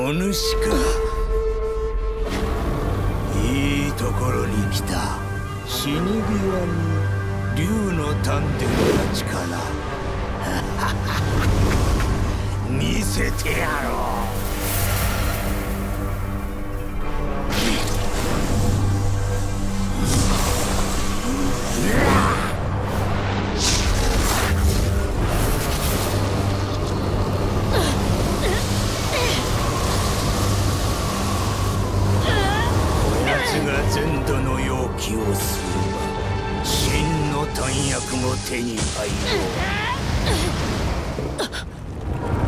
お主か。いいところに来た。死に際に竜の丹田の力。見せてやろう。の容器をすれば真の弾薬も手に入ろう。